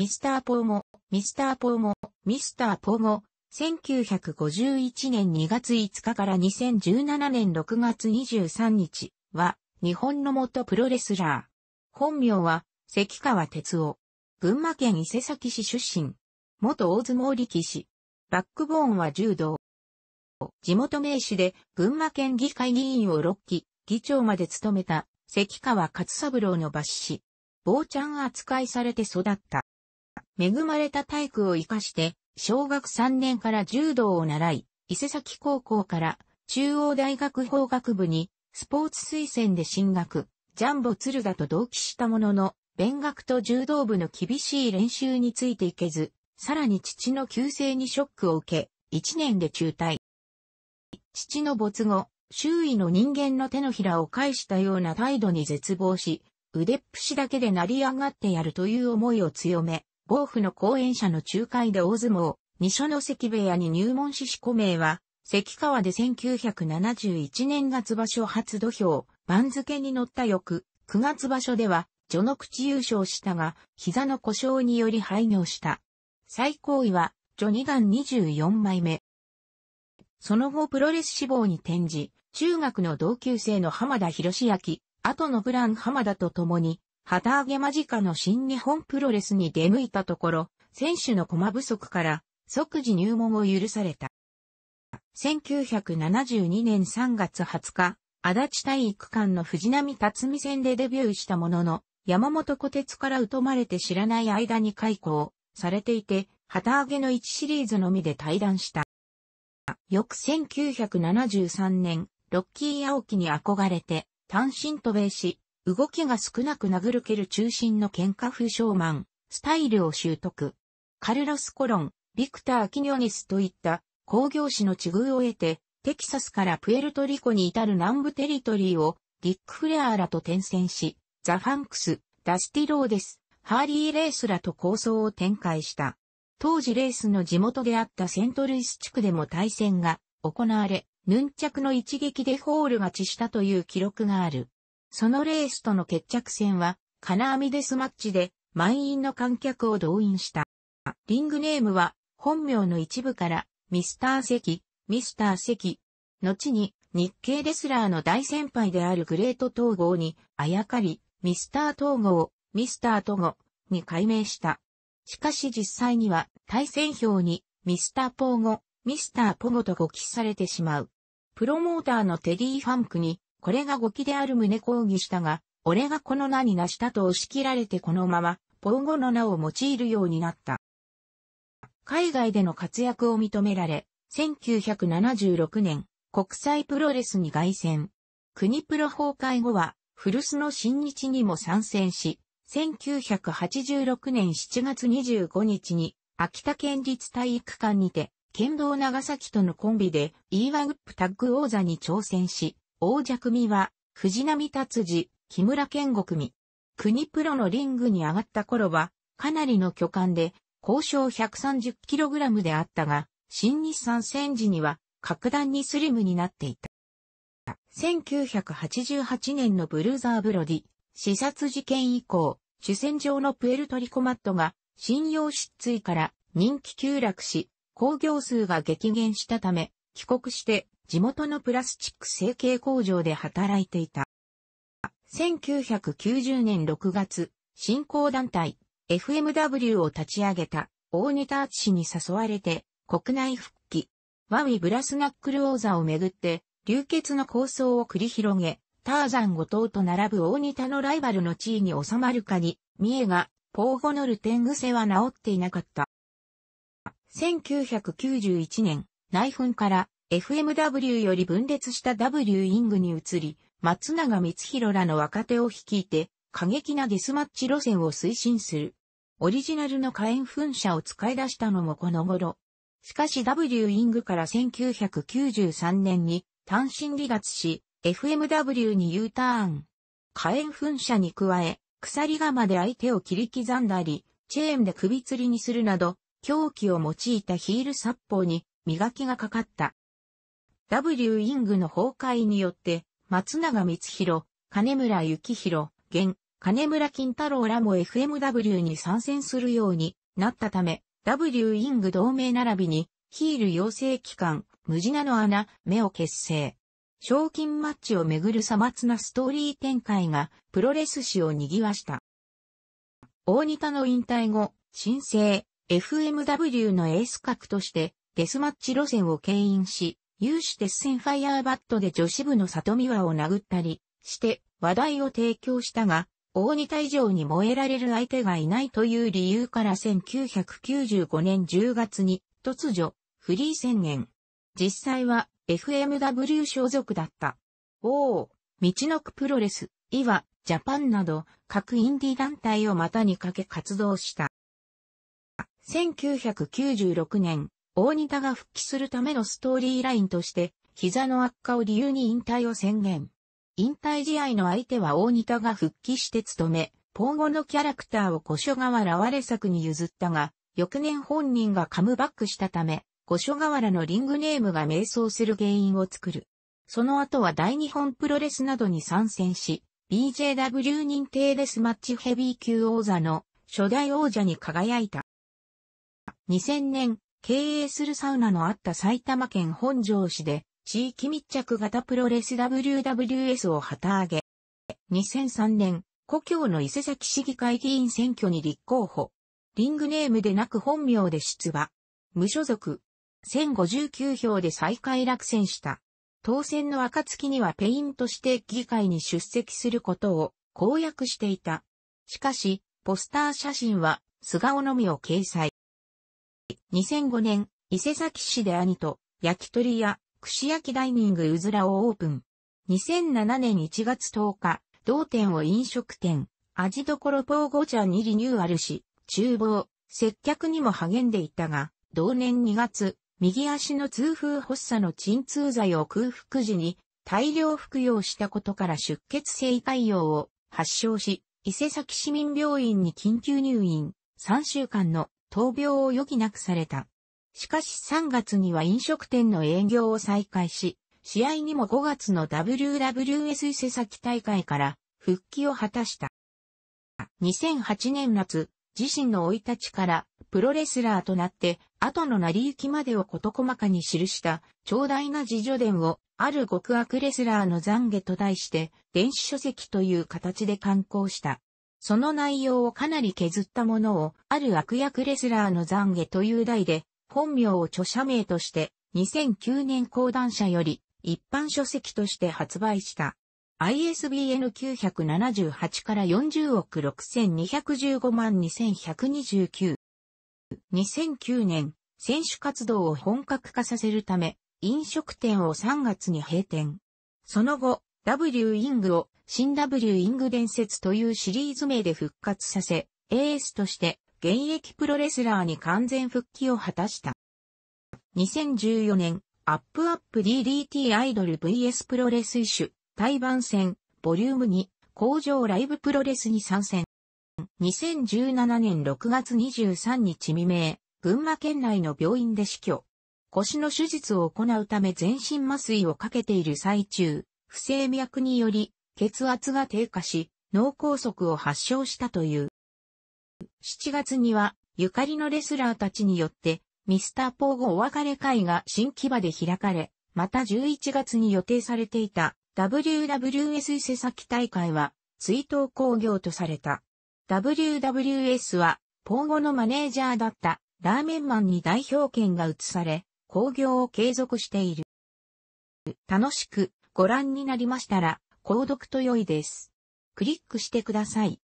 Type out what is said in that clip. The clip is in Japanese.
ミスターポーゴ、ミスターポーゴ、ミスターポーゴ、1951年2月5日から2017年6月23日は、日本の元プロレスラー。本名は、関川哲夫。群馬県伊勢崎市出身。元大相撲力士。バックボーンは柔道。地元名士で群馬県議会議員を6期、議長まで務めた関川勝三郎の抜子。坊ちゃん扱いされて育った。恵まれた体育を活かして、小学3年から柔道を習い、伊勢崎高校から中央大学法学部にスポーツ推薦で進学、ジャンボ鶴田と同期したものの、勉学と柔道部の厳しい練習についていけず、さらに父の急性にショックを受け、1年で中退。父の没後、周囲の人間の手のひらを返したような態度に絶望し、腕っぷしだけで成り上がってやるという思いを強め、防府の講演者の仲介で大相撲、二所の関部屋に入門し志古名は、関川で1971年月場所初土俵、番付に乗った翌、9月場所では、序の口優勝したが、膝の故障により廃業した。最高位は、序二段24枚目。その後プロレス志望に転じ、中学の同級生の浜田博明、後のブラン浜田と共に、旗揚げ間近の新日本プロレスに出向いたところ、選手の駒不足から即時入門を許された。1972年3月20日、足立体育館の藤波辰巳戦でデビューしたものの、山本小鉄から疎まれて知らない間に開校。されていて、旗揚げの1シリーズのみで対談した。翌1973年、ロッキー青木に憧れて、単身渡米し、動きが少なく殴る蹴る中心の喧嘩風ショーマン、スタイルを習得。カルロス・コロン、ビクター・キニョネスといった興行師の知遇を得て、テキサスからプエルトリコに至る南部テリトリーをリック・フレアーらと転戦し、ザ・ファンクス、ダスティ・ローデス、ハーリーレースらと抗争を展開した。当時レースの地元であったセントルイス地区でも対戦が行われ、ヌンチャクの一撃でフォール勝ちしたという記録がある。そのレースとの決着戦は、金網デスマッチで満員の観客を動員した。リングネームは本名の一部からミスター関、ミスター関。後に日系レスラーの大先輩であるグレート統合にあやかり、ミスター統合、ミスタートゴに改名した。しかし実際には対戦表にミスターポーゴ、ミスターポゴと誤記されてしまう。プロモーターのテディ・ファンクにこれが誤記である旨抗議したが、俺がこの名に成したと押し切られてこのままポーゴの名を用いるようになった。海外での活躍を認められ、1976年、国際プロレスに凱旋。国プロ崩壊後は、古巣の新日にも参戦し、1986年7月25日に、秋田県立体育館にて、剣道長崎とのコンビで、イーワグップタッグ王座に挑戦し、王者組は、藤波達治、木村健吾組。国プロのリングに上がった頃は、かなりの巨漢で、交渉 130kg であったが、新日産戦時には、格段にスリムになっていた。1988年のブルーザーブロディ、視察事件以降、主戦場のプエルトリコマットが信用失墜から人気急落し、工業数が激減したため、帰国して地元のプラスチック成形工場で働いていた。1990年6月、新興団体 FMW を立ち上げた大ネタ氏に誘われて国内復帰。ワウィブラスナックル王座をめぐって流血の構想を繰り広げ、ターザン後藤と並ぶ大仁田のライバルの地位に収まるかに、三重が、ポーゴのルテン癖は治っていなかった。1991年、内紛から FMW より分裂した W イングに移り、松永光弘らの若手を率いて、過激なデスマッチ路線を推進する。オリジナルの火炎噴射を使い出したのもこの頃。しかし W イングから1993年に単身離脱し、FMW に U ターン。火炎噴射に加え、鎖釜で相手を切り刻んだり、チェーンで首吊りにするなど、狂気を用いたヒール殺法に磨きがかかった。W イングの崩壊によって、松永光弘、金村幸宏、現、金村金太郎らも FMW に参戦するようになったため、W イング同盟並びに、ヒール養成機関、無地なの穴、目を結成。賞金マッチをめぐるさまつなストーリー展開が、プロレス史を賑わした。大仁田の引退後、新生、FMW のエース格として、デスマッチ路線を牽引し、有志鉄線ファイヤーバットで女子部の里見輪を殴ったりして話題を提供したが、大仁田以上に燃えられる相手がいないという理由から1995年10月に突如フリー宣言。実際は FMW 所属だった。お道のくプロレス、イワ、ジャパンなど各インディ団体を股にかけ活動した。1996年、大仁田が復帰するためのストーリーラインとして、膝の悪化を理由に引退を宣言。引退試合の相手は大仁田が復帰して務め、ポーゴのキャラクターを五所川原我作に譲ったが、翌年本人がカムバックしたため、五所川原のリングネームが迷走する原因を作る。その後は大日本プロレスなどに参戦し、BJW 認定レスマッチヘビー級王座の初代王者に輝いた。2000年、経営するサウナのあった埼玉県本庄市で地域密着型プロレス WWS を旗揚げ。2003年、故郷の伊勢崎市議会議員選挙に立候補。リングネームでなく本名で出馬。無所属。1059票で最下位落選した。当選の暁にはペイントして議会に出席することを公約していた。しかし、ポスター写真は菅尾のみを掲載。2005年、伊勢崎市で兄と焼き鳥屋串焼きダイニングうずらをオープン。2007年1月10日、同店を飲食店、味どころポーゴ茶にリニューアルし、厨房、接客にも励んでいたが、同年2月、右足の痛風発作の鎮痛剤を空腹時に大量服用したことから出血性潰瘍を発症し、伊勢崎市民病院に緊急入院、3週間の闘病を余儀なくされた。しかし3月には飲食店の営業を再開し、試合にも5月の WWS 伊勢崎大会から復帰を果たした。2008年夏、自身の生い立ちからプロレスラーとなって後の成り行きまでを事細かに記した長大な自助伝をある極悪レスラーの懺悔と題して電子書籍という形で刊行した。その内容をかなり削ったものをある悪役レスラーの懺悔という題で本名を著者名として2009年講談社より一般書籍として発売した。ISBN 978から40億6215万2129。2009年、選手活動を本格化させるため、飲食店を3月に閉店。その後、W イングを新 W イング伝説というシリーズ名で復活させ、エースとして現役プロレスラーに完全復帰を果たした。2014年、アップアップ DDT アイドル VS プロレス異種対バン戦、ボリューム2、工場ライブプロレスに参戦。2017年6月23日未明、群馬県内の病院で死去。腰の手術を行うため全身麻酔をかけている最中、不整脈により血圧が低下し、脳梗塞を発症したという。7月には、ゆかりのレスラーたちによって、ミスターポーゴお別れ会が新木場で開かれ、また11月に予定されていた WWS 伊勢崎大会は追悼工業とされた。WWS は、ポーゴのマネージャーだったラーメンマンに代表権が移され、工業を継続している。楽しくご覧になりましたら、購読と良いです。クリックしてください。